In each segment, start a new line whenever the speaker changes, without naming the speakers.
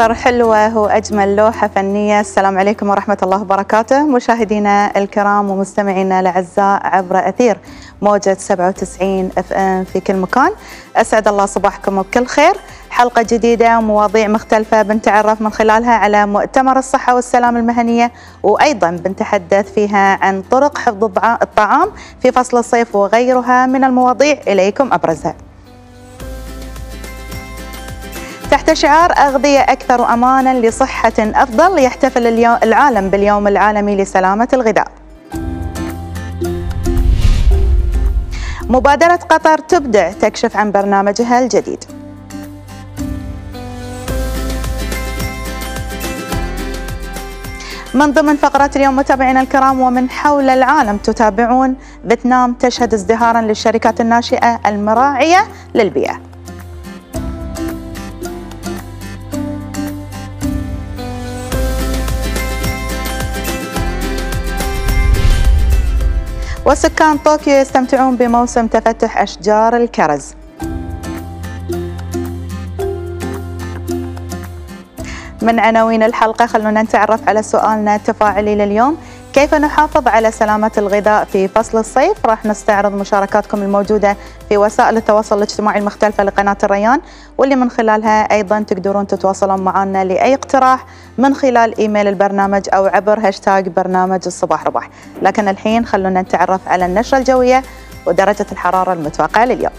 قطر حلوة وأجمل لوحة فنية. السلام عليكم ورحمة الله وبركاته. مشاهدينا الكرام ومستمعينا الأعزاء عبر أثير موجة 97 إف إم في كل مكان. أسعد الله صباحكم بكل خير. حلقة جديدة ومواضيع مختلفة بنتعرف من خلالها على مؤتمر الصحة والسلام المهنية وأيضا بنتحدث فيها عن طرق حفظ الطعام في فصل الصيف وغيرها من المواضيع. إليكم أبرزها تحت شعار أغذية أكثر أمانا لصحة أفضل يحتفل العالم باليوم العالمي لسلامة الغذاء. مبادرة قطر تبدع تكشف عن برنامجها الجديد. من ضمن فقرات اليوم متابعينا الكرام ومن حول العالم تتابعون فيتنام تشهد ازدهارا للشركات الناشئة المراعية للبيئة. وسكان طوكيو يستمتعون بموسم تفتح أشجار الكرز. من عناوين الحلقة خلونا نتعرف على سؤالنا التفاعلي لليوم. كيف نحافظ على سلامة الغذاء في فصل الصيف؟ راح نستعرض مشاركاتكم الموجودة في وسائل التواصل الاجتماعي المختلفة لقناة الريان واللي من خلالها أيضا تقدرون تتواصلون معنا لأي اقتراح من خلال إيميل البرنامج أو عبر هاشتاج برنامج الصباح رباح لكن الحين خلونا نتعرف على النشرة الجوية ودرجة الحرارة المتوقعة لليوم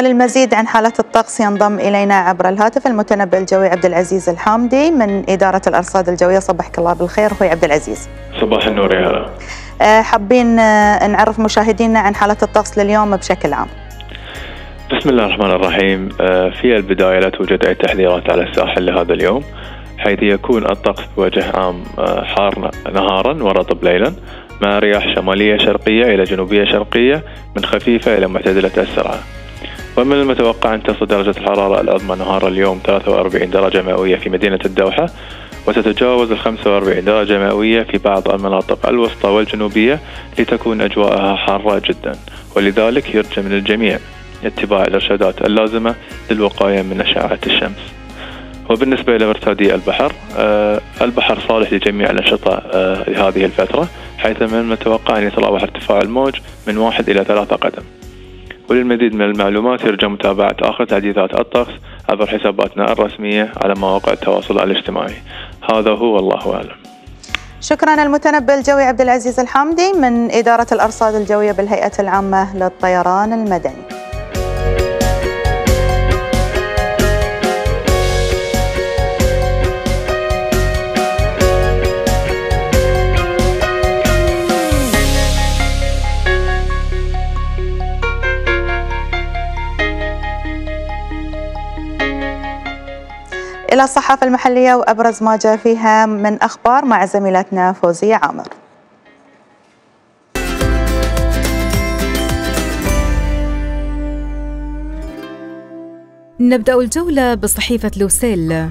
وللمزيد عن حالة الطقس ينضم إلينا عبر الهاتف المتنبئ الجوي عبد العزيز الحامدي من إدارة الأرصاد الجوية. صبحك الله بالخير أخوي عبد العزيز.
صباح النور يا هلا.
حابين نعرف مشاهدينا عن حالة الطقس لليوم بشكل عام.
بسم الله الرحمن الرحيم. في البداية لا توجد أي تحذيرات على الساحل لهذا اليوم حيث يكون الطقس بوجه عام حار نهارا ورطب ليلا مع رياح شمالية شرقية إلى جنوبية شرقية من خفيفة إلى معتدلة السرعة. ومن المتوقع أن تصل درجة الحرارة العظمى نهار اليوم 43 درجة مئوية في مدينة الدوحة وتتجاوز ال 45 درجة مئوية في بعض المناطق الوسطى والجنوبية لتكون أجواءها حارة جدا ولذلك يرجى من الجميع اتباع الإرشادات اللازمة للوقاية من أشعة الشمس. وبالنسبة إلى مرتادي البحر آه البحر صالح لجميع الأنشطة آه لهذه الفترة حيث من المتوقع أن يتراوح ارتفاع الموج من واحد إلى ثلاثة قدم. وللمزيد من المعلومات يرجى متابعة آخر تحديثات الطقس عبر حساباتنا الرسمية على مواقع التواصل الاجتماعي. هذا هو والله أعلم.
شكرا المتنبئ الجوي عبد العزيز الحامدي من إدارة الأرصاد الجوية بالهيئة العامة للطيران المدني. إلى الصحافة المحلية وأبرز ما جاء فيها من أخبار مع زميلتنا فوزية عامر.
نبدأ الجولة بصحيفة لوسيل.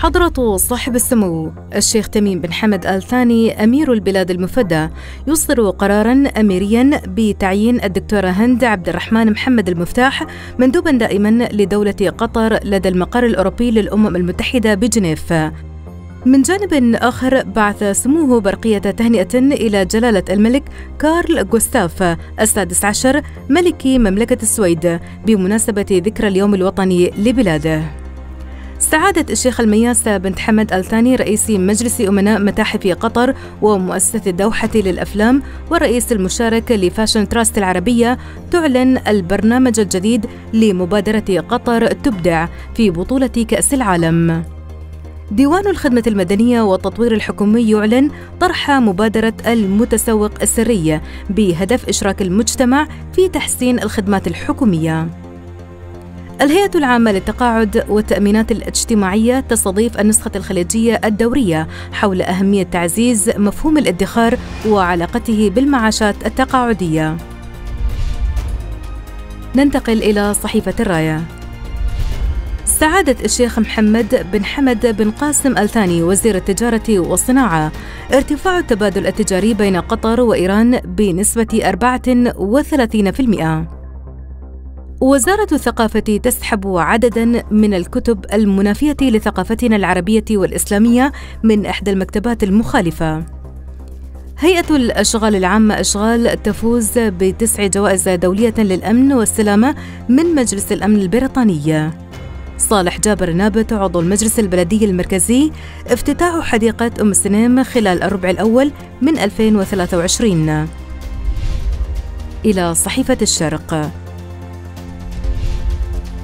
حضرة صاحب السمو الشيخ تميم بن حمد آل ثاني أمير البلاد المفدى يصدر قرارا أميريا بتعيين الدكتورة هند عبد الرحمن محمد المفتاح مندوبا دائما لدولة قطر لدى المقر الأوروبي للأمم المتحدة بجنيف. من جانب آخر بعث سموه برقية تهنئة إلى جلالة الملك كارل غوستاف السادس عشر ملك مملكة السويد بمناسبة ذكرى اليوم الوطني لبلاده. سعادة الشيخ المياسة بنت حمد الثاني رئيس مجلس أمناء متاحف قطر ومؤسسة الدوحة للأفلام والرئيس المشارك لفاشن تراست العربية تعلن البرنامج الجديد لمبادرة قطر تبدع في بطولة كأس العالم. ديوان الخدمة المدنية والتطوير الحكومي يعلن طرح مبادرة المتسوق السري بهدف إشراك المجتمع في تحسين الخدمات الحكومية. الهيئة العامة للتقاعد والتأمينات الاجتماعية تستضيف النسخة الخليجية الدورية حول أهمية تعزيز مفهوم الادخار وعلاقته بالمعاشات التقاعدية. ننتقل إلى صحيفة الراية. سعادة الشيخ محمد بن حمد بن قاسم الثاني وزير التجارة والصناعة ارتفاع التبادل التجاري بين قطر وإيران بنسبة 34%. وزارة الثقافة تسحب عددا من الكتب المنافية لثقافتنا العربية والإسلامية من إحدى المكتبات المخالفة. هيئة الأشغال العامة أشغال تفوز بتسع جوائز دولية للأمن والسلامة من مجلس الأمن البريطاني. صالح جابر نابت عضو المجلس البلدي المركزي افتتاح حديقة أم سنيم خلال الربع الأول من 2023 إلى صحيفة الشرق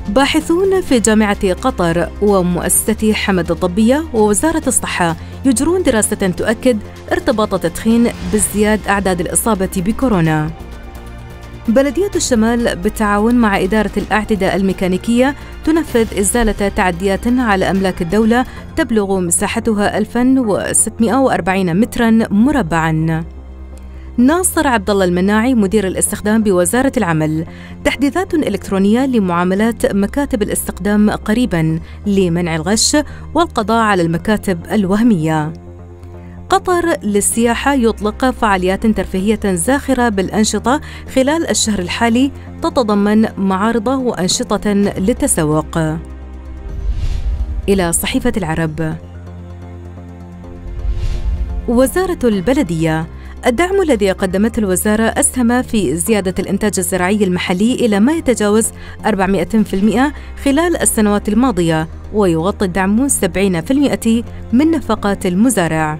باحثون في جامعة قطر ومؤسسة حمد الطبية ووزارة الصحة يجرون دراسة تؤكد ارتباط التدخين بازدياد أعداد الإصابة بكورونا. بلدية الشمال بالتعاون مع إدارة الأعتداء الميكانيكية تنفذ إزالة تعديات على أملاك الدولة تبلغ مساحتها 1640 متراً مربعاً. ناصر عبد الله المناعي مدير الاستخدام بوزارة العمل. تحديثات إلكترونية لمعاملات مكاتب الاستخدام قريبا لمنع الغش والقضاء على المكاتب الوهمية. قطر للسياحة يطلق فعاليات ترفيهية زاخرة بالأنشطة خلال الشهر الحالي تتضمن معارض وأنشطة للتسوق. إلى صحيفة العرب. وزارة البلدية. الدعم الذي قدمته الوزارة أسهم في زيادة الإنتاج الزراعي المحلي إلى ما يتجاوز 400% خلال السنوات الماضية ويغطي الدعم 70% من نفقات المزارع.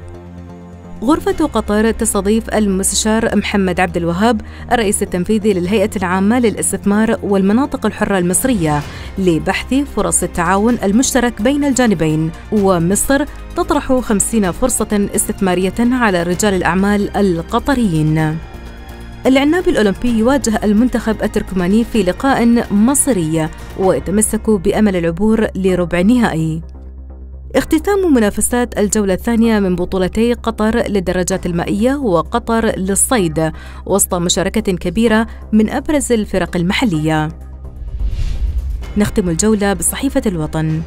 غرفة قطر تستضيف المستشار محمد عبد الوهاب الرئيس التنفيذي للهيئة العامة للاستثمار والمناطق الحرة المصرية لبحث فرص التعاون المشترك بين الجانبين. ومصر تطرح خمسين فرصة استثمارية على رجال الأعمال القطريين. العناب الأولمبي يواجه المنتخب التركماني في لقاء مصري ويتمسك بأمل العبور لربع النهائي اختتام منافسات الجولة الثانية من بطولتي قطر للدراجات المائية وقطر للصيد وسط مشاركة كبيرة من أبرز الفرق المحلية. نختم الجولة بصحيفة الوطن.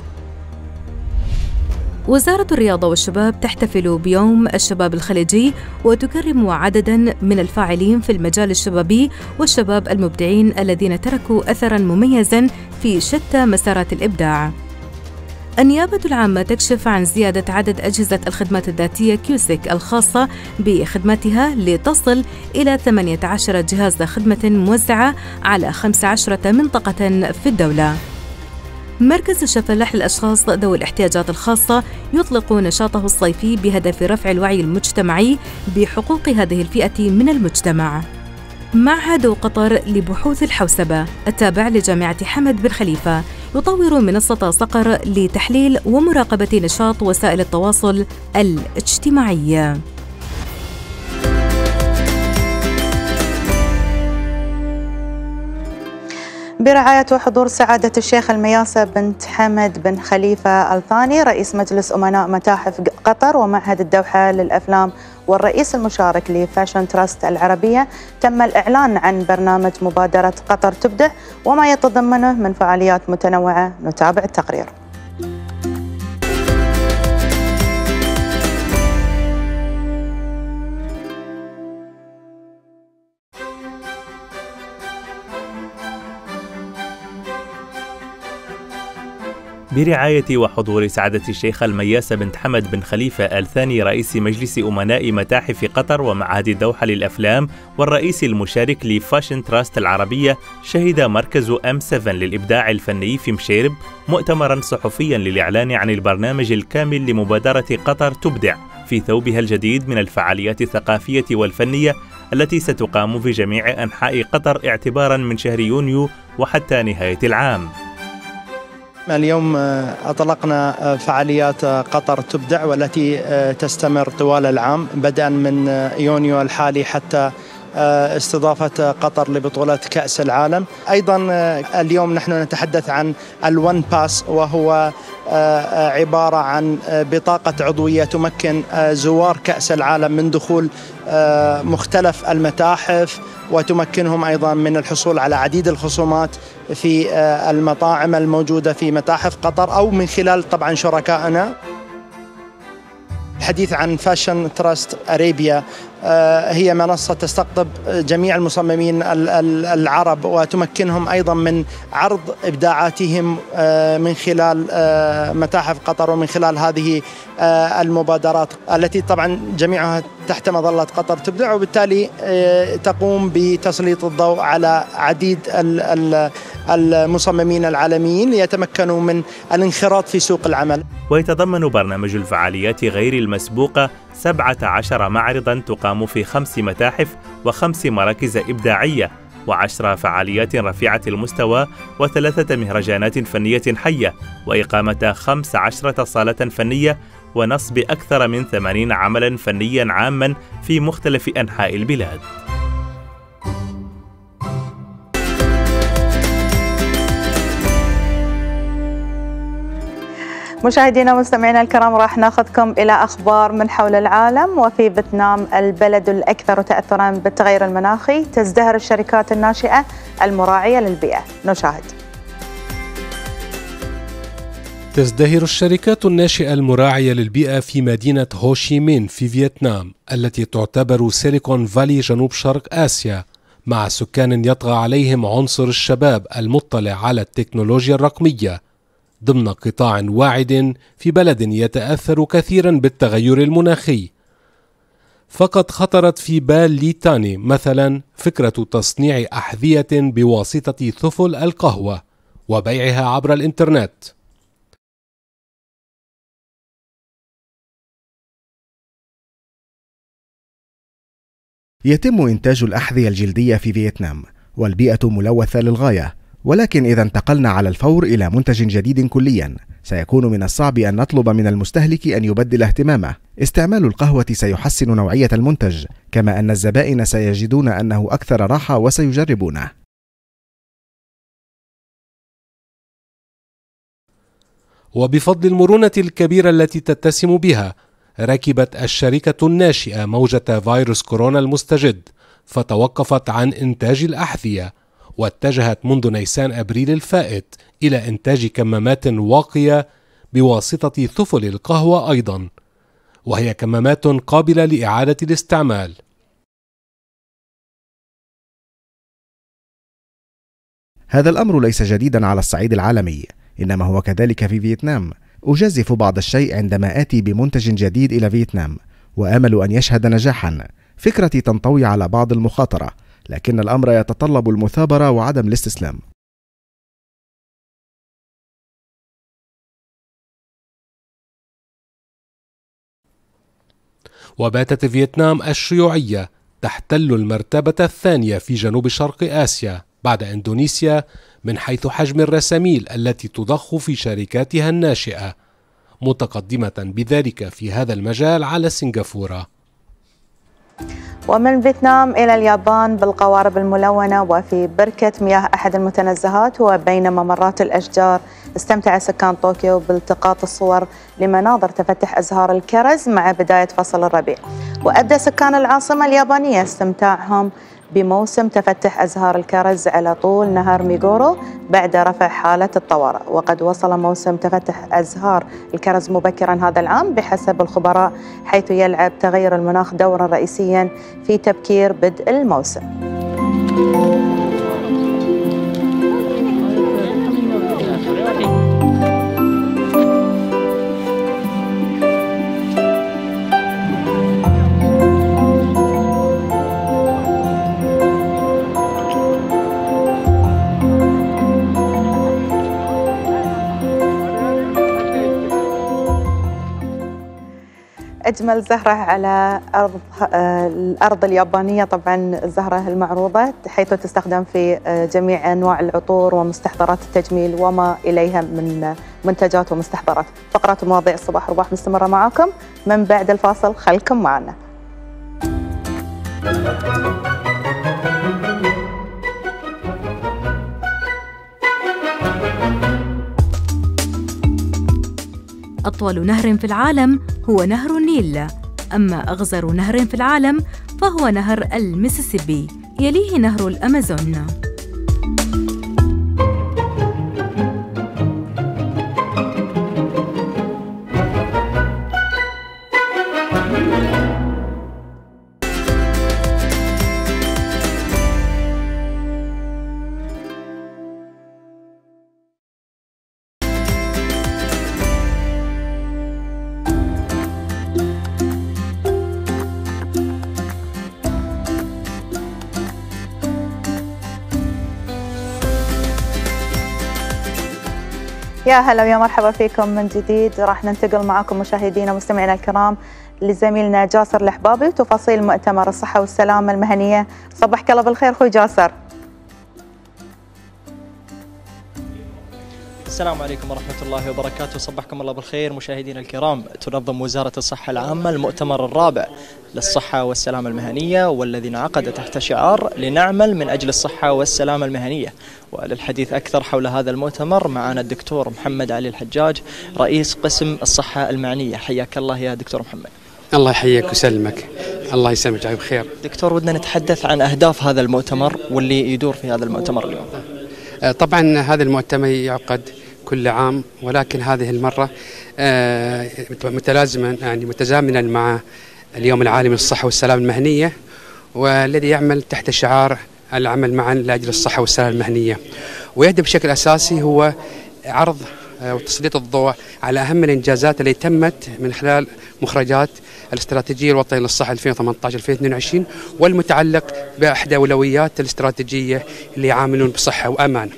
وزارة الرياضة والشباب تحتفل بيوم الشباب الخليجي وتكرم عددا من الفاعلين في المجال الشبابي والشباب المبدعين الذين تركوا أثرا مميزا في شتى مسارات الإبداع. النيابة العامة تكشف عن زيادة عدد أجهزة الخدمات الذاتية كيوسك الخاصة بخدماتها لتصل إلى 18 جهاز خدمة موزعة على 15 منطقة في الدولة. مركز الشفلح للأشخاص ذوي الاحتياجات الخاصة يطلق نشاطه الصيفي بهدف رفع الوعي المجتمعي بحقوق هذه الفئة من المجتمع. معهد قطر لبحوث الحوسبة التابع لجامعة حمد بن خليفة يطور منصة صقر لتحليل ومراقبة نشاط وسائل التواصل الاجتماعي.
برعاية وحضور سعادة الشيخ المياسة بنت حمد بن خليفة الثاني رئيس مجلس أمناء متاحف قطر ومعهد الدوحة للأفلام والرئيس المشارك لفاشن تراست العربية تم الإعلان عن برنامج مبادرة قطر تبدع وما يتضمنه من فعاليات متنوعة. نتابع التقرير.
برعاية وحضور سعادة الشيخة المياسة بنت حمد بن خليفة آل ثاني رئيس مجلس أمناء متاحف قطر ومعهد الدوحة للأفلام والرئيس المشارك لفاشن تراست العربية شهد مركز أم 7 للإبداع الفني في مشيرب مؤتمرا صحفيا للإعلان عن البرنامج الكامل لمبادرة قطر تبدع في ثوبها الجديد من الفعاليات الثقافية والفنية التي ستقام في جميع أنحاء قطر اعتبارا من شهر يونيو وحتى نهاية العام.
اليوم أطلقنا فعاليات قطر تبدع والتي تستمر طوال العام بدءا من يونيو الحالي حتى استضافة قطر لبطولة كأس العالم. أيضا اليوم نحن نتحدث عن الون باس وهو عبارة عن بطاقة عضوية تمكن زوار كأس العالم من دخول مختلف المتاحف وتمكنهم أيضا من الحصول على عديد الخصومات في المطاعم الموجودة في متاحف قطر أو من خلال طبعا شركائنا. الحديث عن Fashion Trust Arabia هي منصة تستقطب جميع المصممين العرب وتمكنهم أيضا من عرض إبداعاتهم من خلال متاحف قطر ومن خلال هذه المبادرات التي طبعا جميعها تحت مظلة قطر تبدع. وبالتالي تقوم بتسليط الضوء على عديد المصممين العالميين ليتمكنوا من الانخراط في سوق العمل.
ويتضمن برنامج الفعاليات غير المسبوقة 17 معرضا تقام في خمس متاحف وخمس مراكز إبداعية وعشر فعاليات رفيعة المستوى وثلاثة مهرجانات فنية حية وإقامة خمس عشرة صالة فنية ونصب أكثر من ثمانين عملا فنيا عاما في مختلف أنحاء البلاد.
مشاهدينا ومستمعينا الكرام راح ناخذكم إلى أخبار من حول العالم. وفي فيتنام البلد الأكثر تاثرا بالتغير المناخي تزدهر الشركات الناشئة المراعية للبيئة. نشاهد.
تزدهر الشركات الناشئة المراعية للبيئة في مدينة هوشيمين في فيتنام التي تعتبر سيليكون فالي جنوب شرق آسيا مع سكان يطغى عليهم عنصر الشباب المطلع على التكنولوجيا الرقمية. ضمن قطاع واعد في بلد يتأثر كثيرا بالتغير المناخي. فقد خطرت في بال ليتاني مثلا فكرة تصنيع أحذية بواسطة ثفل القهوة وبيعها عبر الإنترنت.
يتم إنتاج الأحذية الجلدية في فيتنام والبيئة ملوثة للغاية. ولكن إذا انتقلنا على الفور إلى منتج جديد كليا سيكون من الصعب أن نطلب من المستهلك أن يبدل اهتمامه. استعمال القهوة سيحسن نوعية المنتج كما أن الزبائن سيجدون أنه أكثر راحة وسيجربونه.
وبفضل المرونة الكبيرة التي تتسم بها ركبت الشركة الناشئة موجة فيروس كورونا المستجد فتوقفت عن إنتاج الأحذية. واتجهت منذ نيسان أبريل الفائت إلى إنتاج كمامات واقية بواسطة ثفل القهوة أيضا وهي كمامات قابلة لإعادة الاستعمال.
هذا الأمر ليس جديدا على الصعيد العالمي إنما هو كذلك في فيتنام. أجازف بعض الشيء عندما آتي بمنتج جديد إلى فيتنام وآمل أن يشهد نجاحا. فكرتي تنطوي على بعض المخاطرة. لكن الأمر يتطلب المثابرة وعدم الاستسلام.
وباتت فيتنام الشيوعية تحتل المرتبة الثانية في جنوب شرق آسيا بعد إندونيسيا من حيث حجم الرساميل التي تضخ في شركاتها الناشئة متقدمة بذلك في هذا المجال على سنغافورة.
ومن فيتنام إلى اليابان بالقوارب الملونة وفي بركة مياه أحد المتنزهات وبين ممرات الأشجار. استمتع سكان طوكيو بالتقاط الصور لمناظر تفتح أزهار الكرز مع بداية فصل الربيع. وأبدأ سكان العاصمة اليابانية استمتاعهم بموسم تفتح أزهار الكرز على طول نهر ميغورو بعد رفع حالة الطوارئ. وقد وصل موسم تفتح أزهار الكرز مبكرا هذا العام بحسب الخبراء حيث يلعب تغير المناخ دورا رئيسيا في تبكير بدء الموسم. أجمل زهرة على أرض الأرض اليابانية طبعا الزهرة المعروضة حيث تستخدم في آه، جميع أنواع العطور ومستحضرات التجميل وما إليها من منتجات ومستحضرات. فقرات ومواضيع الصباح رباح مستمرة معكم من بعد الفاصل خلكم معنا.
أطول نهر في العالم هو نهر النيل. أما أغزر نهر في العالم فهو نهر الميسيسيبي يليه نهر الأمازون.
يا هلا ويا مرحبا فيكم من جديد. راح ننتقل معاكم مشاهدينا ومستمعينا الكرام لزميلنا جاسر الحبابي وتفاصيل مؤتمر الصحة والسلامة المهنية. صبحك الله بالخير أخوي جاسر.
السلام عليكم ورحمة الله وبركاته. صبحكم الله بالخير مشاهدينا الكرام. تنظم وزارة الصحة العامة المؤتمر الرابع للصحة والسلامة المهنية والذي انعقد تحت شعار لنعمل من أجل الصحة والسلامة المهنية. وللحديث أكثر حول هذا المؤتمر معنا الدكتور محمد علي الحجاج رئيس قسم الصحة المعنية. حياك الله يا دكتور محمد.
الله يحييك ويسلمك. الله يسلمك بخير
دكتور ودنا نتحدث عن أهداف هذا المؤتمر واللي يدور في هذا المؤتمر اليوم.
طبعا هذا المؤتمر يعقد كل عام ولكن هذه المرة آه، متلازما يعني متزامنا مع اليوم العالمي للصحة والسلامة المهنية والذي يعمل تحت شعار العمل معا لأجل الصحة والسلامة المهنية. ويهدف بشكل أساسي هو عرض آه، وتسليط الضوء على أهم الإنجازات اللي تمت من خلال مخرجات الاستراتيجية الوطنية للصحة 2018 2022 والمتعلق بأحدى أولويات الاستراتيجية اللي يعاملون بصحة وأمان.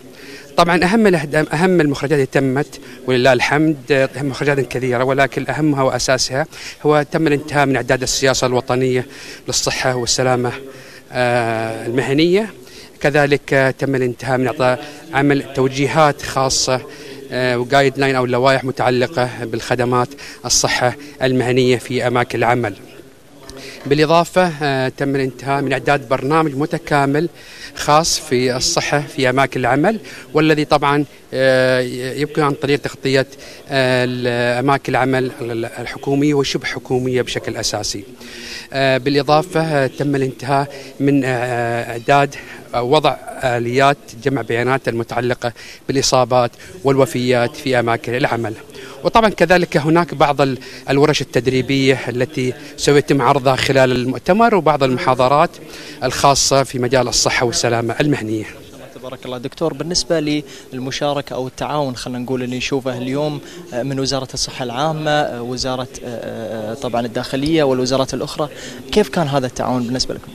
طبعا أهم أهم المخرجات اللي تمت ولله الحمد آه، مخرجات كثيرة ولكن أهمها وأساسها هو تم الانتهاء من إعداد السياسة الوطنية للصحة والسلامة آه، المهنية كذلك تم الانتهاء من إعطاء عمل توجيهات خاصة آه، وجايد لاين أو لوائح متعلقة بالخدمات الصحة المهنية في أماكن العمل. بالإضافة آه، تم الانتهاء من إعداد برنامج متكامل خاص في الصحة في أماكن العمل والذي طبعا آه، يبقى عن طريق تغطية آه، أماكن العمل الحكومية والشبه حكومية بشكل أساسي. بالإضافة تم الانتهاء من إعداد وضع آليات جمع بيانات المتعلقة بالإصابات والوفيات في أماكن العمل. وطبعا كذلك هناك بعض الورش التدريبية التي سيتم عرضها خلال المؤتمر وبعض المحاضرات الخاصة في مجال الصحة والسلامة المهنية.
تبارك الله دكتور. بالنسبة للمشاركة أو التعاون خلينا نقول اللي نشوفه اليوم آه، من وزارة الصحة العامة آه، وزارة آه، طبعا الداخلية والوزارات الأخرى. كيف كان هذا التعاون بالنسبة لكم؟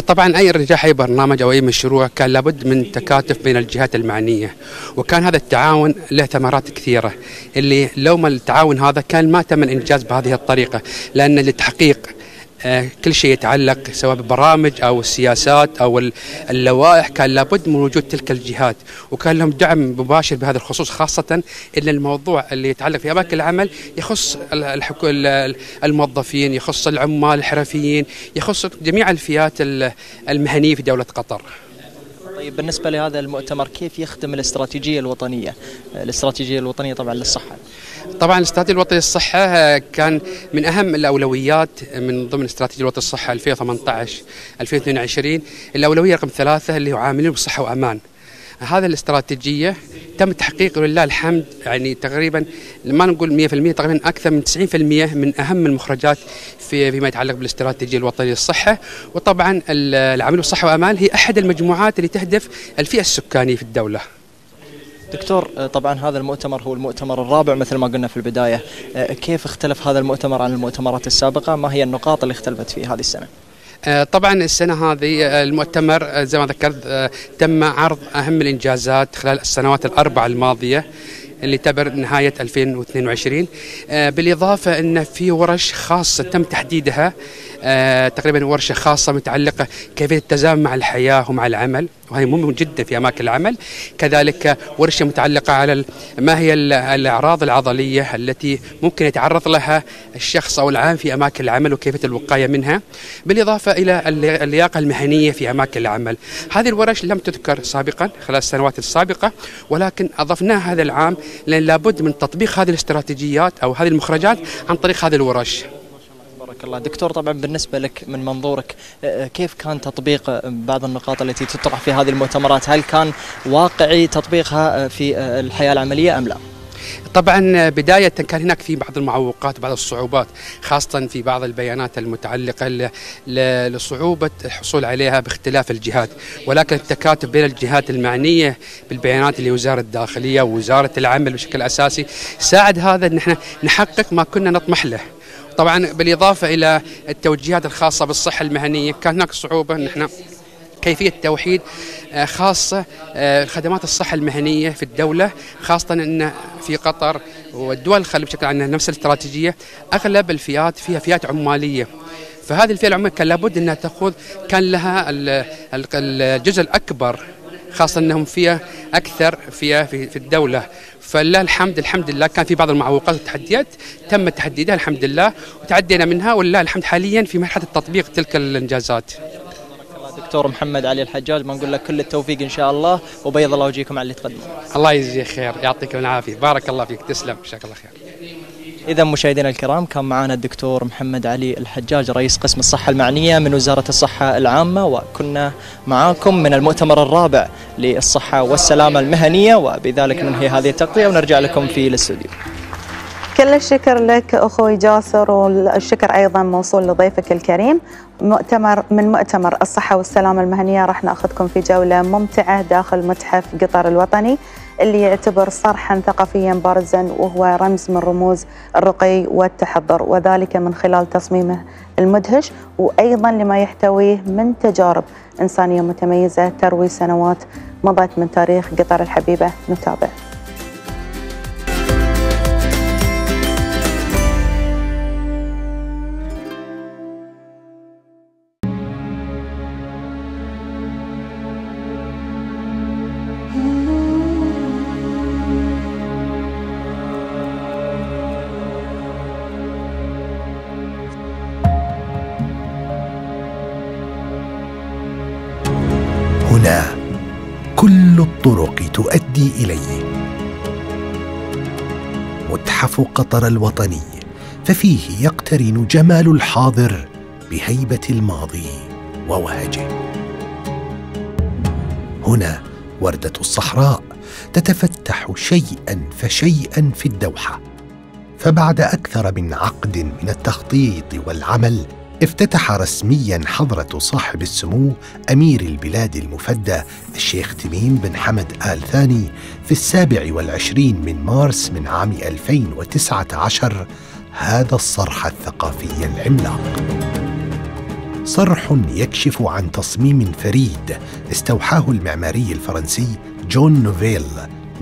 طبعا أي نجاح أي برنامج أو أي مشروع كان لابد من تكاتف بين الجهات المعنية. وكان هذا التعاون له ثمرات كثيرة. اللي لو ما التعاون هذا كان ما تم الإنجاز بهذه الطريقة لأن لتحقيق كل شيء يتعلق سواء بالبرامج أو السياسات أو اللوائح كان لابد من وجود تلك الجهات وكان لهم دعم مباشر بهذا الخصوص خاصة إن الموضوع اللي يتعلق في أماكن العمل يخص الموظفين يخص العمال الحرفيين يخص جميع الفئات المهنية في دولة قطر.
طيب بالنسبة لهذا المؤتمر كيف يخدم الاستراتيجية الوطنية؟ الاستراتيجية الوطنية طبعا للصحة.
طبعا الاستراتيجية الوطنية للصحة كان من أهم الأولويات من ضمن استراتيجية الوطن الصحه 2018 2022 الأولوية رقم ثلاثة اللي هو عاملين بالصحة وأمان. هذا الاستراتيجية تم تحقيقه ولله الحمد يعني تقريبا ما نقول 100% تقريبا أكثر من 90% من أهم المخرجات في فيما يتعلق بالاستراتيجية الوطنية للصحة. وطبعا العاملين بالصحه وامان هي أحد المجموعات اللي تهدف الفئة السكانية في الدولة.
دكتور طبعا هذا المؤتمر هو المؤتمر الرابع مثل ما قلنا في البداية. آه، كيف اختلف هذا المؤتمر عن المؤتمرات السابقة؟ ما هي النقاط اللي اختلفت في هذه السنة؟
آه، طبعا السنة هذه المؤتمر زي ما ذكرت تم عرض أهم الإنجازات خلال السنوات الأربع الماضية اللي تبر نهاية 2022 بالإضافة أن في ورش خاصة تم تحديدها تقريبا ورشة خاصة متعلقة كيفية التزامن مع الحياة ومع العمل وهي مهم جدا في أماكن العمل. كذلك ورشة متعلقة على ما هي الأعراض العضلية التي ممكن يتعرض لها الشخص أو العام في أماكن العمل وكيفية الوقاية منها بالإضافة إلى اللياقة المهنية في أماكن العمل. هذه الورش لم تذكر سابقا خلال السنوات السابقة ولكن أضفناها هذا العام لأن لابد من تطبيق هذه الاستراتيجيات أو هذه المخرجات عن طريق هذه الورش.
الله. دكتور طبعا بالنسبة لك من منظورك آه، آه، كيف كان تطبيق آه، بعض النقاط التي تطرح في هذه المؤتمرات؟ هل كان واقعي تطبيقها في الحياة العملية أم لا؟
طبعا بداية كان هناك في بعض المعوقات بعض الصعوبات خاصة في بعض البيانات المتعلقة لصعوبة الحصول عليها باختلاف الجهات. ولكن التكاتف بين الجهات المعنية بالبيانات اللي وزارة الداخلية ووزارة العمل بشكل أساسي ساعد هذا أن إحنا نحقق ما كنا نطمح له. طبعا بالإضافة إلى التوجيهات الخاصة بالصحة المهنية كان هناك صعوبة أن إحنا كيفية توحيد آه، خاصة آه، خدمات الصحة المهنية في الدولة خاصة أن في قطر والدول الخليج بشكل عام نفس الاستراتيجية أغلب الفئات فيها فئات عمالية. فهذه الفئة العمالية كان لابد أنها تأخذ كان لها الجزء الأكبر خاصة أنهم فيها أكثر فيها في الدولة. فلله الحمد الحمد لله كان في بعض المعوقات والتحديات تم تحديدها الحمد لله وتعدينا منها ولله الحمد حاليا في مرحلة تطبيق تلك الإنجازات.
دكتور محمد علي الحجاج ما نقول لك كل التوفيق إن شاء الله وبيض الله وجهكم على اللي تقدمه.
الله يجزيك خير يعطيكم العافية بارك الله فيك تسلم جزاك الله خير.
إذا مشاهدينا الكرام كان معنا الدكتور محمد علي الحجاج رئيس قسم الصحة المعنية من وزارة الصحة العامة وكنا معاكم من المؤتمر الرابع للصحة والسلامة المهنية وبذلك ننهي هذه التغطية ونرجع لكم في الاستوديو.
كل الشكر لك أخوي جاسر والشكر أيضا موصول لضيفك الكريم مؤتمر من مؤتمر الصحة والسلامة المهنية راح نأخذكم في جولة ممتعة داخل متحف قطر الوطني اللي يعتبر صرحا ثقافيا بارزا وهو رمز من رموز الرقي والتحضر وذلك من خلال تصميمه المدهش وأيضا لما يحتويه من تجارب إنسانية متميزة تروي سنوات مضت من تاريخ قطر الحبيبة نتابع.
إليه. متحف قطر الوطني ففيه يقترن جمال الحاضر بهيبة الماضي ووهجه. هنا وردة الصحراء تتفتح شيئا فشيئا في الدوحة فبعد أكثر من عقد من التخطيط والعمل افتتح رسميا حضرة صاحب السمو أمير البلاد المفدى الشيخ تميم بن حمد آل ثاني في السابع والعشرين من مارس من عام 2019 هذا الصرح الثقافي العملاق. صرح يكشف عن تصميم فريد استوحاه المعماري الفرنسي جون نوفيل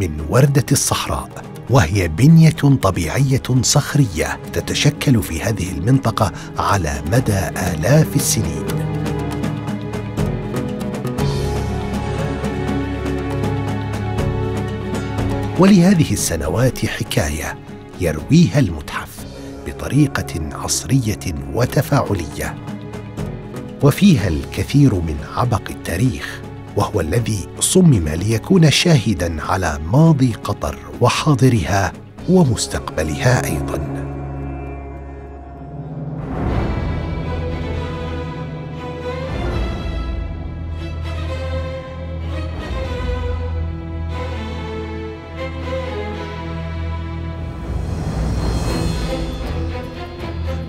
من وردة الصحراء. وهي بنية طبيعية صخرية تتشكل في هذه المنطقة على مدى آلاف السنين. ولهذه السنوات حكاية يرويها المتحف بطريقة عصرية وتفاعلية. وفيها الكثير من عبق التاريخ وهو الذي صمم ليكون شاهدا على ماضي قطر وحاضرها ومستقبلها أيضا.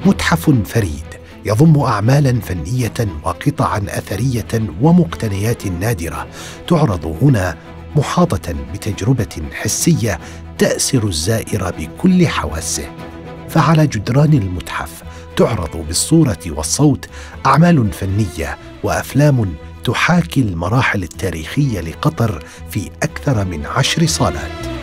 متحف فريد. يضم اعمالا فنية وقطعا أثرية ومقتنيات نادرة. تعرض هنا محاطة بتجربة حسية تاسر الزائر بكل حواسه. فعلى جدران المتحف تعرض بالصورة والصوت أعمال فنية وأفلام تحاكي المراحل التاريخية لقطر في أكثر من عشر صالات.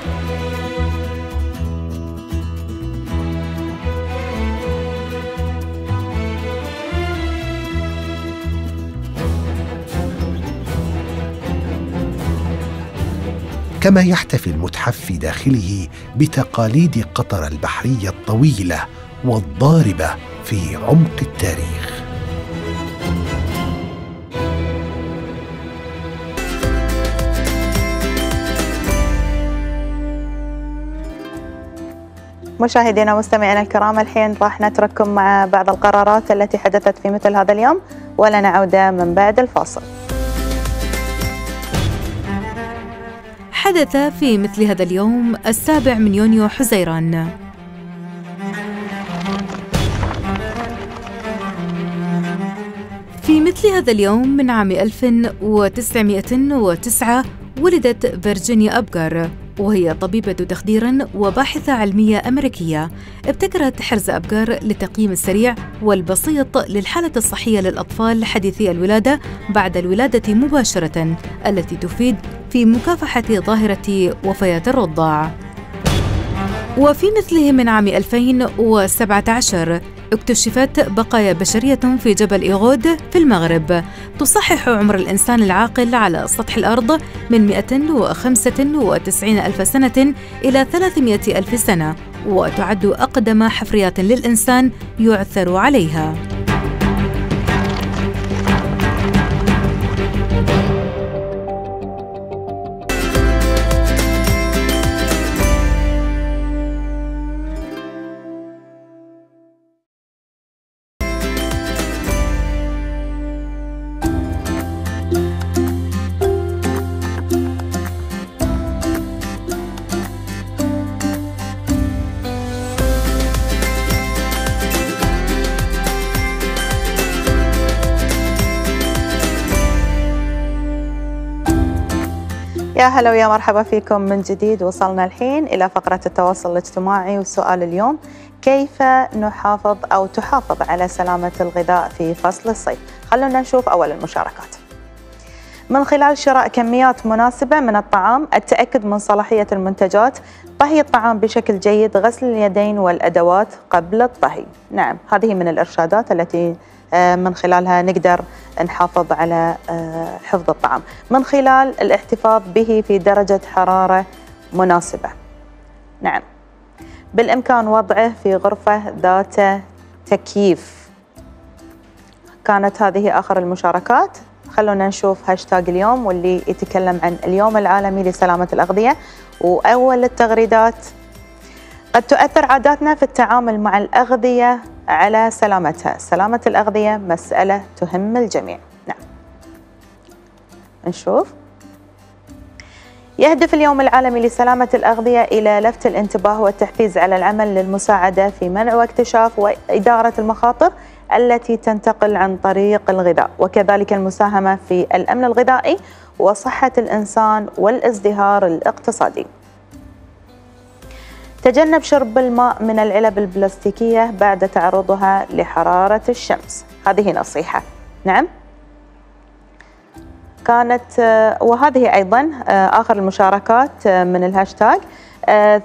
كما يحتفي المتحف في داخله بتقاليد قطر البحرية الطويلة والضاربة في عمق التاريخ
مشاهدينا ومستمعينا الكرام الحين راح نترككم مع بعض القرارات التي حدثت في مثل هذا اليوم ولنا عودة من بعد الفاصل.
حدث في مثل هذا اليوم السابع من يونيو حزيران. في مثل هذا اليوم من عام 1909 ولدت فيرجينيا أبجر. وهي طبيبة تخدير وباحثة علمية أمريكية ابتكرت حرز أبجر للتقييم السريع والبسيط للحالة الصحية للأطفال حديثي الولادة بعد الولادة مباشرة التي تفيد في مكافحة ظاهرة وفيات الرضاع. وفي مثله من عام 2017 اكتشفت بقايا بشرية في جبل إيغود في المغرب. تصحح عمر الإنسان العاقل على سطح الأرض من 195 ألف سنة إلى 300 ألف سنة وتعد أقدم حفريات للإنسان يعثر عليها.
يا هلا ويا مرحبا فيكم من جديد. وصلنا الحين إلى فقرة التواصل الاجتماعي وسؤال اليوم كيف نحافظ أو تحافظ على سلامة الغذاء في فصل الصيف؟ خلونا نشوف أول المشاركات. من خلال شراء كميات مناسبة من الطعام التأكد من صلاحية المنتجات. طهي الطعام بشكل جيد غسل اليدين والأدوات قبل الطهي. نعم هذه من الإرشادات التي من خلالها نقدر نحافظ على آه، حفظ الطعام. من خلال الاحتفاظ به في درجة حرارة مناسبة. نعم. بالإمكان وضعه في غرفة ذات تكييف. كانت هذه آخر المشاركات. خلونا نشوف هاشتاج اليوم واللي يتكلم عن اليوم العالمي لسلامة الأغذية. وأول التغريدات قد تؤثر عاداتنا في التعامل مع الأغذية على سلامتها. سلامة الأغذية مسألة تهم الجميع. نعم. نشوف. يهدف اليوم العالمي لسلامة الأغذية إلى لفت الانتباه والتحفيز على العمل للمساعدة في منع واكتشاف وإدارة المخاطر التي تنتقل عن طريق الغذاء. وكذلك المساهمة في الأمن الغذائي وصحة الإنسان والازدهار الاقتصادي. تجنب شرب الماء من العلب البلاستيكية بعد تعرضها لحرارة الشمس. هذه نصيحة. نعم. كانت وهذه أيضا آخر المشاركات من الهاشتاج.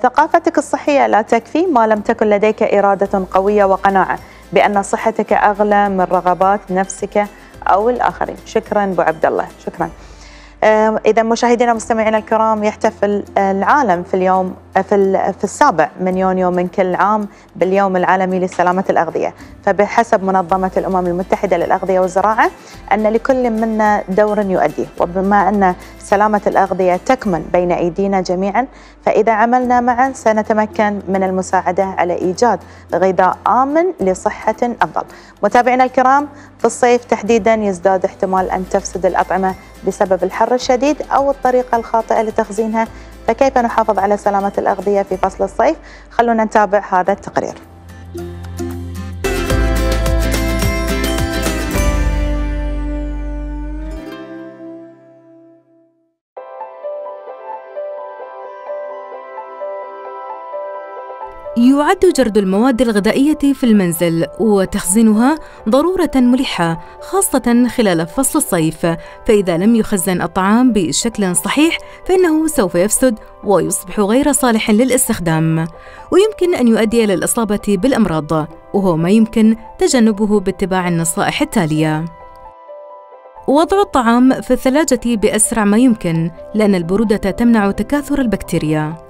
ثقافتك الصحية لا تكفي ما لم تكن لديك إرادة قوية وقناعة بأن صحتك أغلى من رغبات نفسك أو الآخرين. شكرا أبو عبد الله. شكرا. إذا مشاهدينا ومستمعينا الكرام يحتفل العالم في اليوم في في السابع من يونيو من كل عام باليوم العالمي لسلامة الأغذية. فبحسب منظمة الأمم المتحدة للأغذية والزراعة أن لكل منا دور يؤديه وبما أن سلامة الأغذية تكمن بين أيدينا جميعا فإذا عملنا معا سنتمكن من المساعدة على إيجاد غذاء آمن لصحة أفضل. متابعينا الكرام في الصيف تحديدا يزداد احتمال أن تفسد الأطعمة بسبب الحر الشديد أو الطريقة الخاطئة لتخزينها. فكيف نحافظ على سلامة الأغذية في فصل الصيف؟ خلونا نتابع هذا التقرير
يعد جرد المواد الغذائية في المنزل وتخزينها ضرورة ملحة خاصة خلال فصل الصيف. فإذا لم يخزن الطعام بشكل صحيح فإنه سوف يفسد ويصبح غير صالح للاستخدام. ويمكن أن يؤدي إلى الإصابة بالأمراض وهو ما يمكن تجنبه باتباع النصائح التالية. وضع الطعام في الثلاجة بأسرع ما يمكن لأن البرودة تمنع تكاثر البكتيريا.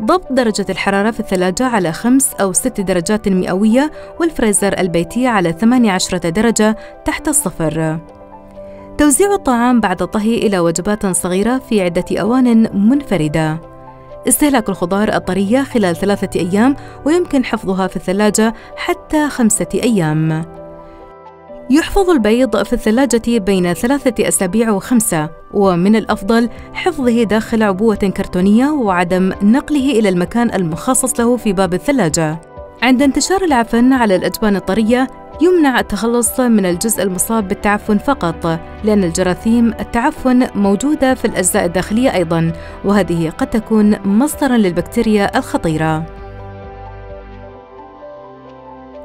ضبط درجة الحرارة في الثلاجة على 5 أو 6 درجات مئوية والفريزر البيتي على 18 درجة تحت الصفر. توزيع الطعام بعد الطهي إلى وجبات صغيرة في عدة أوان منفردة. استهلاك الخضار الطرية خلال ثلاثة أيام ويمكن حفظها في الثلاجة حتى خمسة أيام. يحفظ البيض في الثلاجة بين ثلاثة أسابيع وخمسة ومن الأفضل حفظه داخل عبوة كرتونية وعدم نقله إلى المكان المخصص له في باب الثلاجة. عند انتشار العفن على الأجبان الطرية يمنع التخلص من الجزء المصاب بالتعفن فقط لأن الجراثيم التعفن موجودة في الأجزاء الداخلية أيضا وهذه قد تكون مصدرا للبكتيريا الخطيرة.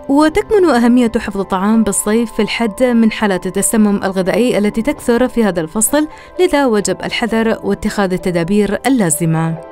وتكمن أهمية حفظ الطعام بالصيف في الحد من حالات التسمم الغذائي التي تكثر في هذا الفصل لذا وجب الحذر واتخاذ التدابير اللازمة.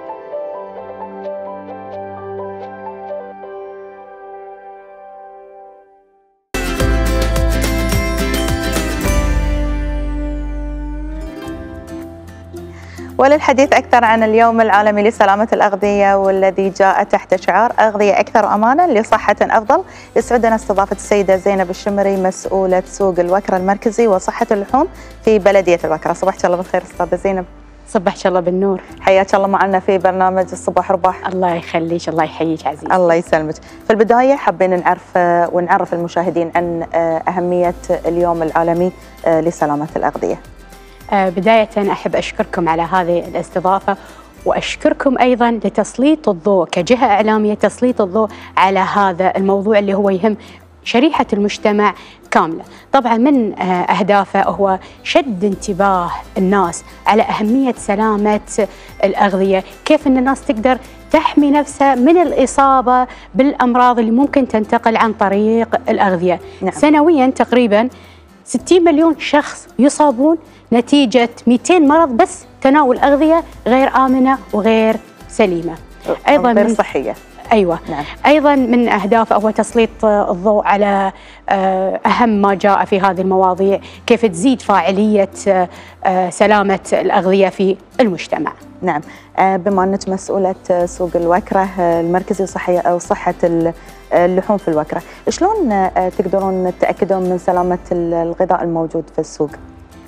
وللحديث أكثر عن اليوم العالمي لسلامة الأغذية والذي جاء تحت شعار أغذية أكثر أمانا لصحة أفضل يسعدنا استضافة السيدة زينب الشمري مسؤولة سوق الوكرة المركزي وصحة اللحوم في بلدية الوكرة. صباحك الله بالخير أستاذة زينب.
صبحك الله بالنور.
حياك الله معنا في برنامج الصباح رباح.
الله يخليك الله يحييك عزيزي.
الله يسلمك. في البداية حابين نعرف ونعرف المشاهدين عن أهمية اليوم العالمي لسلامة الأغذية.
آه، بداية أحب أشكركم على هذه الاستضافة وأشكركم أيضا لتسليط الضوء كجهة إعلامية تسليط الضوء على هذا الموضوع اللي هو يهم شريحة المجتمع كاملة. طبعا من آه، أهدافه هو شد انتباه الناس على أهمية سلامة الأغذية، كيف إن الناس تقدر تحمي نفسها من الإصابة بالأمراض اللي ممكن تنتقل عن طريق الأغذية. نعم. سنويا تقريبا 60 مليون شخص يصابون نتيجة 200 مرض بس تناول أغذية غير آمنة وغير سليمة.
أيضا غير صحية.
أيوه. نعم. أيضا من اهدافه هو تسليط الضوء على آه، أهم ما جاء في هذه المواضيع كيف تزيد فاعلية آه، سلامة الأغذية في المجتمع.
نعم. آه، بما أنك مسؤولة سوق الوكرة المركزي وصحه وصحه اللحوم في الوكرة. شلون تقدرون تأكدون من سلامة الغذاء الموجود في السوق؟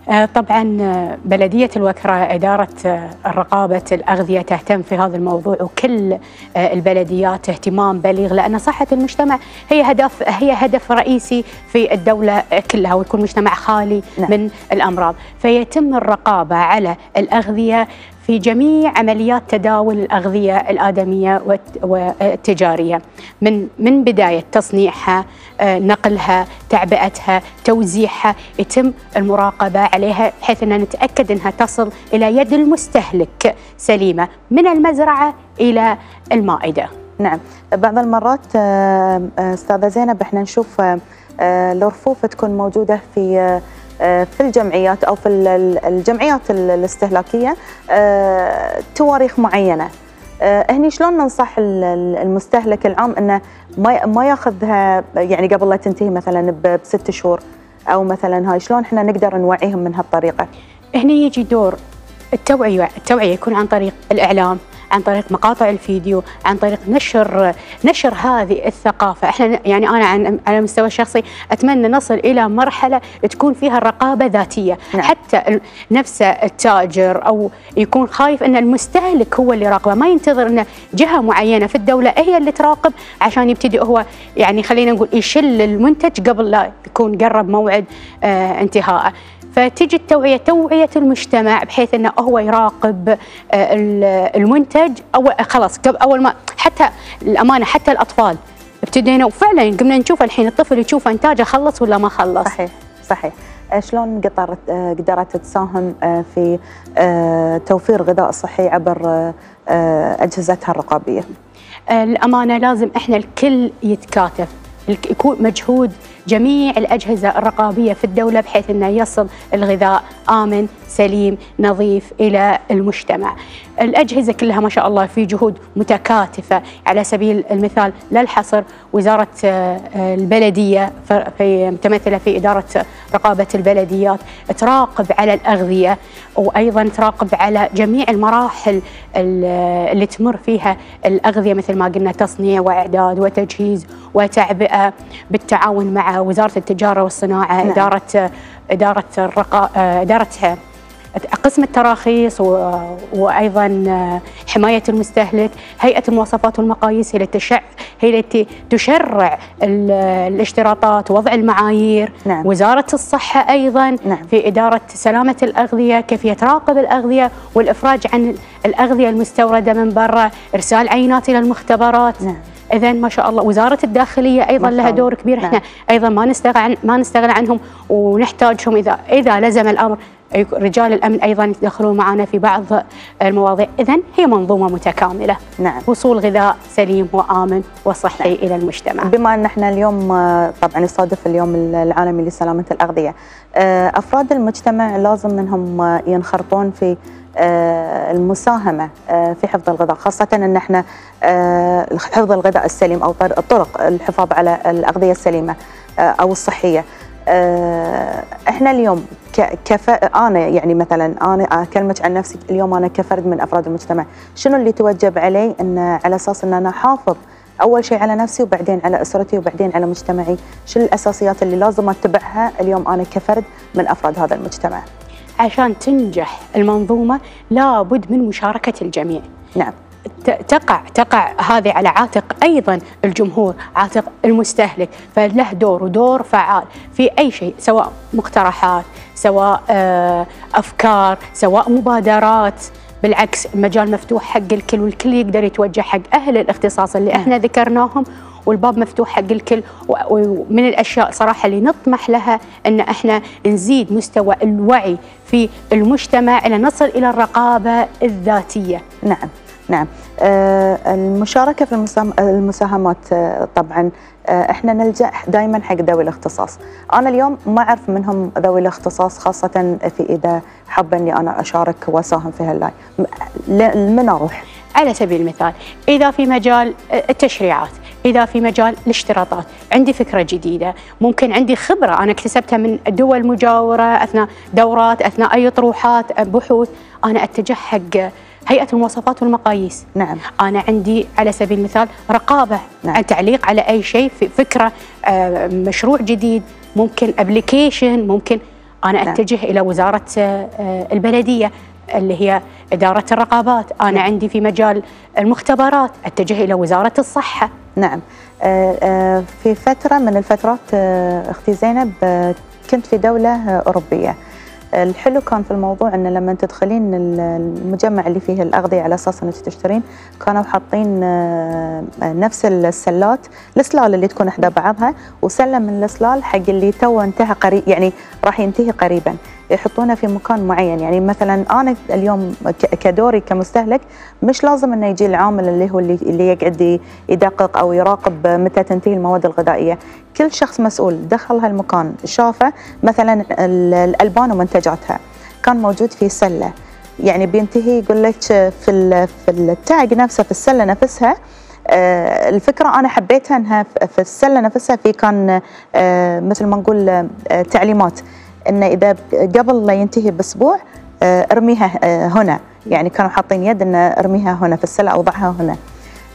آه، طبعا آه، بلدية الوكرة إدارة آه، رقابة الأغذية تهتم في هذا الموضوع وكل البلديات اهتمام بليغ لأن صحة المجتمع هي هدف هي هدف رئيسي في الدولة كلها ويكون مجتمع خالي نعم. من الأمراض. فيتم الرقابة على الأغذية في جميع عمليات تداول الأغذية الآدمية والتجارية. من من بداية تصنيعها آه، نقلها تعبئتها توزيعها يتم المراقبة عليها بحيث أن نتأكد أنها تصل إلى يد المستهلك سليمة من المزرعة إلى المائدة.
نعم. بعض المرات آه، آه، أستاذة زينب إحنا نشوف الرفوف تكون موجودة في في الجمعيات أو في الجمعيات الاستهلاكية آه، تواريخ معينة. آه، هني شلون ننصح المستهلك العام إنه ما ما ياخذها يعني قبل لا تنتهي مثلا بست شهور؟ أو مثلا هاي شلون إحنا نقدر نوعيهم من هالطريقة؟
هني يجي دور التوعية، التوعية يكون عن طريق الإعلام، عن طريق مقاطع الفيديو عن طريق نشر نشر هذه الثقافة. إحنا يعني أنا عن على المستوى الشخصي أتمنى نصل إلى مرحلة تكون فيها الرقابه ذاتية. نعم. حتى نفس التاجر أو يكون خايف أن المستهلك هو اللي يراقبه. ما ينتظر إن جهة معينة في الدولة هي اللي تراقب عشان يبتدي هو يعني خلينا نقول يشل المنتج قبل لا يكون قرب موعد آه انتهائه فتجي التوعيه توعية المجتمع بحيث إنه هو يراقب آه، المنتج اول خلاص أول ما حتى الأمانة حتى الأطفال ابتدينا وفعلا قمنا نشوف الحين الطفل يشوف إنتاجه خلص ولا ما خلص
صحيح صحيح آه، شلون قدرت آه، قدرت تساهم في توفير غذاء صحي عبر أجهزتها الرقابية؟
الأمانة لازم إحنا الكل يتكاتف يكون مجهود جميع الأجهزة الرقابية في الدولة بحيث أنه يصل الغذاء آمن سليم نظيف إلى المجتمع. الأجهزة كلها ما شاء الله في جهود متكاتفة. على سبيل المثال لا الحصر وزارة آه، البلدية في متمثلة في إدارة رقابة البلديات تراقب على الأغذية وأيضا تراقب على جميع المراحل اللي تمر فيها الأغذية مثل ما قلنا تصنيع وإعداد وتجهيز وتعبئة بالتعاون مع وزارة التجارة والصناعة نعم. إدارة إدارة الرقا إدارة قسم التراخيص وأيضا حماية المستهلك، هيئة المواصفات والمقاييس هي التي هي التي تشرع الاشتراطات ووضع المعايير، نعم. وزارة الصحة أيضا نعم. في إدارة سلامة الأغذية، كيفية تراقب الأغذية والإفراج عن الأغذية المستوردة من برا، إرسال عينات إلى المختبرات. نعم. اذا ما شاء الله وزارة الداخلية أيضا لها دور كبير. نعم. إحنا أيضا ما نستغنى ما نستغنى عنهم ونحتاجهم اذا إذا لزم الأمر. رجال الأمن أيضا يدخلون معنا في بعض المواضيع، اذا هي منظومة متكاملة.
نعم.
وصول غذاء سليم وآمن وصحي نعم. إلى المجتمع.
بما أن إحنا اليوم طبعا يصادف اليوم العالمي لسلامة الأغذية، أفراد المجتمع لازم منهم ينخرطون في آه، المساهمة آه، في حفظ الغذاء خاصة أن إحنا آه، حفظ الغذاء السليم أو الطرق الحفاظ على الأغذية السليمة أو الصحية إحنا اليوم كف أنا يعني مثلا أنا أكلمك عن نفسي اليوم أنا كفرد من أفراد المجتمع. شنو اللي توجب علي؟ إن على أساس إن أنا أحافظ أول شيء على نفسي وبعدين على أسرتي وبعدين على مجتمعي. شنو الأساسيات اللي لازم أتبعها اليوم أنا كفرد من أفراد هذا المجتمع؟
عشان تنجح المنظومة لابد من مشاركة الجميع.
نعم.
تقع تقع هذه على عاتق أيضا الجمهور، عاتق المستهلك، فله دور ودور فعال في أي شيء سواء مقترحات، سواء آه، أفكار، سواء مبادرات، بالعكس المجال مفتوح حق الكل والكل يقدر يتوجه حق أهل الاختصاص اللي نعم. إحنا ذكرناهم والباب مفتوح حق الكل ومن الأشياء صراحة اللي نطمح لها إن إحنا نزيد مستوى الوعي في المجتمع إلى نصل إلى الرقابة الذاتية.
نعم نعم. آه المشاركة في المساهمات آه طبعا آه إحنا نلجأ دائما حق ذوي الاختصاص. أنا اليوم ما أعرف منهم ذوي الاختصاص خاصة في إذا حابه اني أنا أشارك وأساهم في هاللاي من أروح؟
على سبيل المثال إذا في مجال التشريعات إذا في مجال الاشتراطات عندي فكرة جديدة. ممكن عندي خبرة أنا اكتسبتها من دول مجاورة أثناء دورات أثناء أي طروحات بحوث أنا أتجه حق هيئة المواصفات والمقاييس
نعم
أنا عندي على سبيل المثال رقابة نعم. تعليق على أي شيء في فكرة آه، مشروع جديد ممكن ابلكيشن ممكن أنا نعم. أتجه إلى وزارة آه، البلدية اللي هي إدارة الرقابات أنا نعم. عندي في مجال المختبرات أتجه إلى وزارة الصحة
نعم آه، في فترة من الفترات أختي زينب كنت في دولة أوروبية الحلو كان في الموضوع ان لما تدخلين المجمع اللي فيه الأغذية على أساس إنك تشترين كانوا حاطين نفس السلات السلال اللي تكون إحدى بعضها وسلة من السلال حق اللي تو انتهى قريب يعني راح ينتهي قريبا. يحطونه في مكان معين. يعني مثلا أنا اليوم كدوري كمستهلك مش لازم إنه يجي العامل اللي هو اللي, اللي يقعد يدقق أو يراقب متى تنتهي المواد الغذائية. كل شخص مسؤول دخل هالمكان شافه مثلا الالبان ومنتجاتها كان موجود في سلة. يعني بينتهي يقول لك في في التاج نفسه في السلة نفسها آه، الفكرة أنا حبيتها إنها في السلة نفسها في كان آه، مثل ما نقول آه، تعليمات. انه إذا قبل لا ينتهي بأسبوع أرميها هنا. يعني كانوا حاطين يد إن أرميها هنا في السله أو ضعها هنا.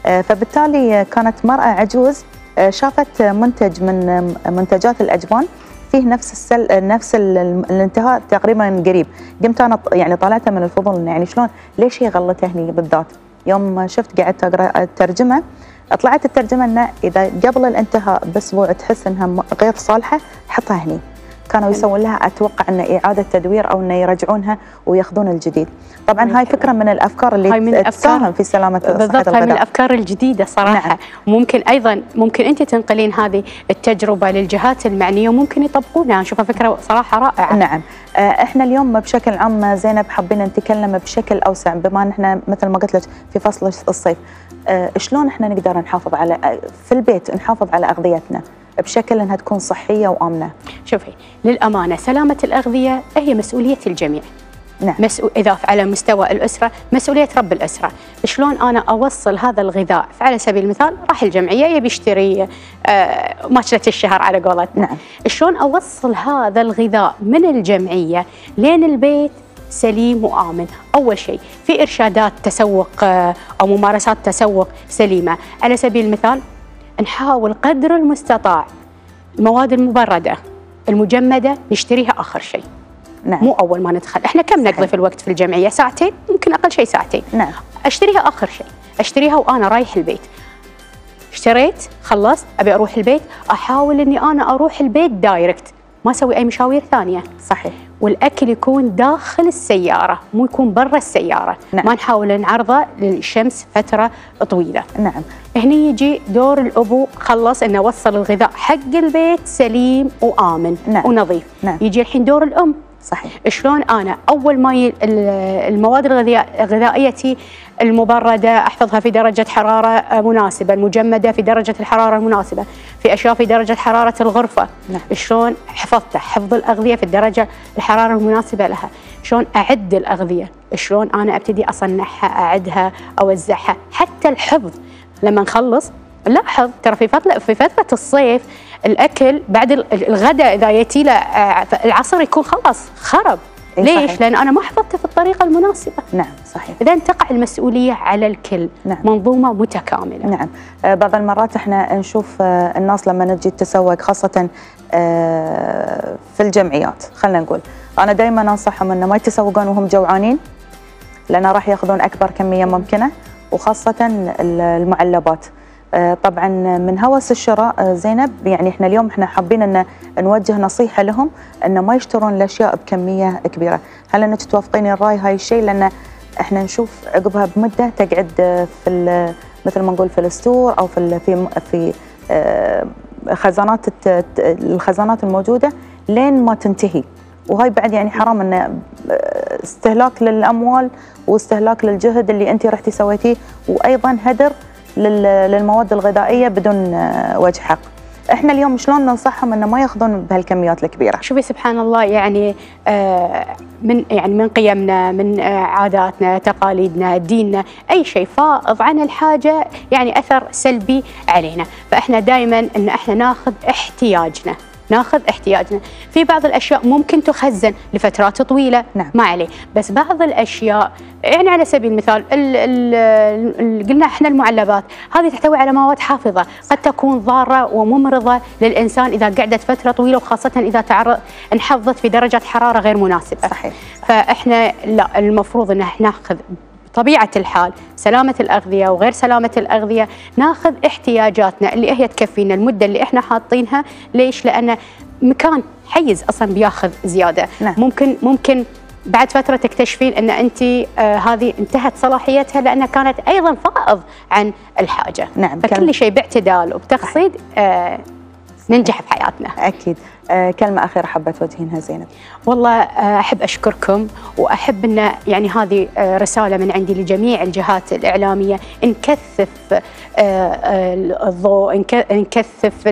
آه، فبالتالي كانت مرأة عجوز آه، شافت منتج من منتجات الأجبان. فيه نفس السل نفس الانتهاء تقريبا قريب. قمت أنا يعني طلعت من الفضول يعني شلون؟ ليش هي غلتها هني بالذات؟ يوم شفت قعدت أقرأ الترجمة. طلعت الترجمة إنه إذا قبل الانتهاء بأسبوع تحس إنها غير صالحة حطها هني. كانوا يسوون لها أتوقع إنه إعادة تدوير أو إنه يرجعونها وياخذون الجديد. طبعا هاي فكرة من الأفكار اللي هاي من تساهم في سلامة
بالضبط هاي من الأفكار الجديدة صراحة. نعم. ممكن أيضا ممكن أنت تنقلين هذه التجربة للجهات المعنية وممكن يطبقونها. نشوفها فكرة صراحة رائعة.
نعم. آه، إحنا اليوم بشكل عام زينب حابين نتكلم بشكل أوسع بما إن إحنا مثل ما قلت لك في فصل الصيف. آه، شلون إحنا نقدر نحافظ على في البيت نحافظ على أغذيتنا؟ بشكل أنها تكون صحية وآمنة.
شوفي للأمانة سلامة الأغذية هي مسؤولية الجميع. نعم. مسؤول اذا على مستوى الأسرة مسؤولية رب الأسرة، شلون أنا أوصل هذا الغذاء؟ فعلى سبيل المثال راح الجمعية يبي يشتري آه ماشيه الشهر على قولتنا. نعم. شلون أوصل هذا الغذاء من الجمعية لين البيت سليم وآمن أول شيء في إرشادات تسوق آه، أو ممارسات تسوق سليمة على سبيل المثال نحاول قدر المستطاع. المواد المبردة المجمدة نشتريها آخر شيء. نعم. مو أول ما ندخل. إحنا كم نقضي في الوقت في الجمعية؟ ساعتين؟ ممكن أقل شيء ساعتين. نعم. أشتريها آخر شيء. أشتريها وأنا رايح البيت. اشتريت خلصت أبي أروح البيت. أحاول أني أنا أروح البيت دايركت. ما أسوي أي مشاوير ثانية.
صحيح.
والأكل يكون داخل السيارة مو يكون برا السيارة. نعم. ما نحاول نعرضه للشمس فترة طويلة.
نعم.
هني يجي دور الأبو خلص إنه وصل الغذاء حق البيت سليم وآمن نعم. ونظيف. نعم. يجي الحين دور الأم.
صحيح.
شلون أنا أول ما المواد الغذائيه المبردة أحفظها في درجة حرارة مناسبة المجمدة في درجة الحرارة المناسبة في أشياء في درجة حرارة الغرفة. نعم. شلون حفظتها؟ حفظ الأغذية في الدرجة الحرارة المناسبة لها. شلون أعد الأغذية؟ شلون أنا أبتدي أصنعها أعدها أوزعها؟ حتى الحفظ. لما نخلص لاحظ ترى في فتره في فترة الصيف الأكل بعد الغداء إذا يتي له آه، العصر يكون خلاص خرب إيه ليش؟ صحيح. لأن أنا ما حفظته في الطريقة المناسبة.
نعم صحيح.
إذا تقع المسؤولية على الكل، نعم. منظومة متكاملة.
نعم، آه بعض المرات إحنا نشوف آه الناس لما نجي تسوق خاصة في الجمعيات، خلينا نقول، أنا دائما أنصحهم إنه ما يتسوقون وهم جوعانين لأن راح يأخذون أكبر كمية ممكنة وخاصة المعلبات. آه، طبعا من هوس الشراء آه، زينب يعني إحنا اليوم إحنا حابين إن نوجه نصيحة لهم إن ما يشترون الأشياء بكمية كبيرة، هل إنك توافقيني الرأي هاي الشيء؟ لأن إحنا نشوف عقبها بمدة تقعد في مثل ما نقول في الستور أو في في في آه، خزانات الخزانات الموجودة لين ما تنتهي. وهاي بعد يعني حرام انه استهلاك للأموال واستهلاك للجهد اللي أنت رحتي سويتيه وأيضا هدر للمواد الغذائية بدون آه، وجه حق. إحنا اليوم شلون ننصحهم إنه ما ياخذون بهالكميات الكبيرة؟
شوفي سبحان الله يعني آه من يعني من قيمنا من آه عاداتنا تقاليدنا ديننا أي شيء فائض عن الحاجة يعني أثر سلبي علينا، فإحنا دائما إن إحنا ناخذ احتياجنا. ناخذ احتياجنا. في بعض الأشياء ممكن تخزن لفترات طويلة. نعم. ما عليه. بس بعض الأشياء يعني على سبيل المثال ال ال ال قلنا إحنا المعلبات هذه تحتوي على مواد حافظة. قد تكون ضارة وممرضة للإنسان إذا قعدت فترة طويلة وخاصة إذا تعرض انحفظت في درجه حرارة غير مناسبة.
صحيح.
فإحنا لا المفروض إن ناخذ طبيعة الحال سلامة الأغذية وغير سلامة الأغذية ناخذ احتياجاتنا اللي هي تكفينا المدة اللي إحنا حاطينها. ليش؟ لأن مكان حيز أصلا بياخذ زيادة. نعم. ممكن ممكن بعد فترة تكتشفين أن أنت آه هذه انتهت صلاحيتها لأنها كانت أيضا فائض عن الحاجة.
نعم
فكل شيء باعتدال وبتقصيد آه ننجح في حياتنا.
أكيد. كلمة أخيرة حابة توجهينها زينب.
والله آه أحب أشكركم وأحب أن يعني هذه آه رسالة من عندي لجميع الجهات الإعلامية. نكثف آه، آه، الضوء نكثف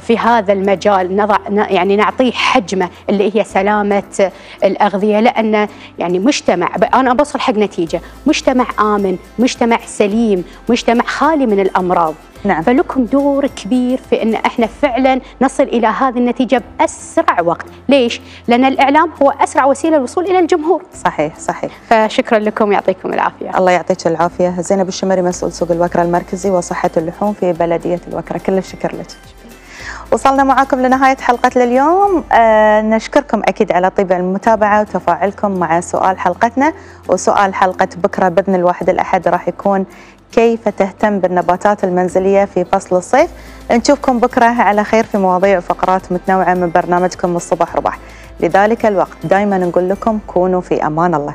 في هذا المجال. نضع يعني نعطيه حجمة اللي هي سلامة الأغذية لأن يعني مجتمع أنا بوصل حق نتيجة. مجتمع آمن مجتمع سليم مجتمع خالي من الأمراض.
نعم.
فلكم دور كبير في إن إحنا فعلا نصل إلى هذه النتيجة بأسرع وقت. ليش؟ لأن الإعلام هو أسرع وسيلة للوصول إلى الجمهور.
صحيح صحيح.
فشكرا لكم يعطيكم العافية.
الله يعطيك العافية. زينب الشمري مسؤول سوق الوكرة المركزي وصحة اللحوم في بلدية الوكرة. كل الشكر لك. وصلنا معاكم لنهاية حلقتنا اليوم آه نشكركم أكيد على طيب المتابعة وتفاعلكم مع سؤال حلقتنا. وسؤال حلقة بكرة بإذن الواحد الأحد راح يكون كيف تهتم بالنباتات المنزلية في فصل الصيف؟ نشوفكم بكرة على خير في مواضيع وفقرات متنوعة من برنامجكم الصباح رباح. لذلك الوقت دائما نقول لكم كونوا في أمان الله.